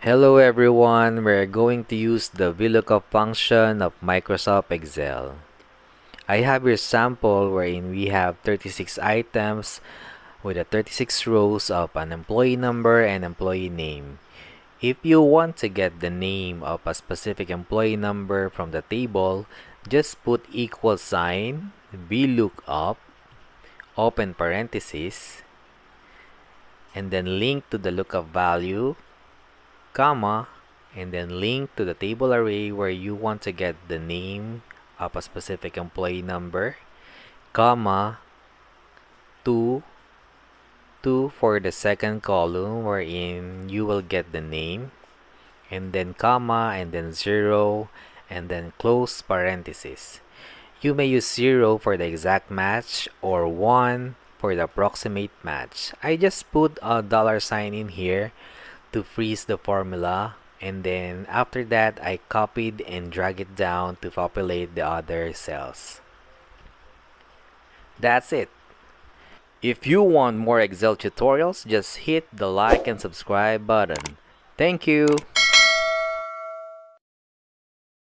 Hello everyone, we're going to use the VLOOKUP function of Microsoft Excel. I have your sample wherein we have 36 items with the 36 rows of an employee number and employee name. If you want to get the name of a specific employee number from the table, just put equal sign, VLOOKUP, open parenthesis, and then link to the lookup value comma, and then link to the table array where you want to get the name of a specific employee number, comma, 2, 2 for the second column wherein you will get the name, and then comma, and then 0, and then close parenthesis. You may use 0 for the exact match or 1 for the approximate match. I just put a dollar sign in here to freeze the formula and then after that I copied and drag it down to populate the other cells. That's it. If you want more Excel tutorials, just hit the like and subscribe button. Thank you.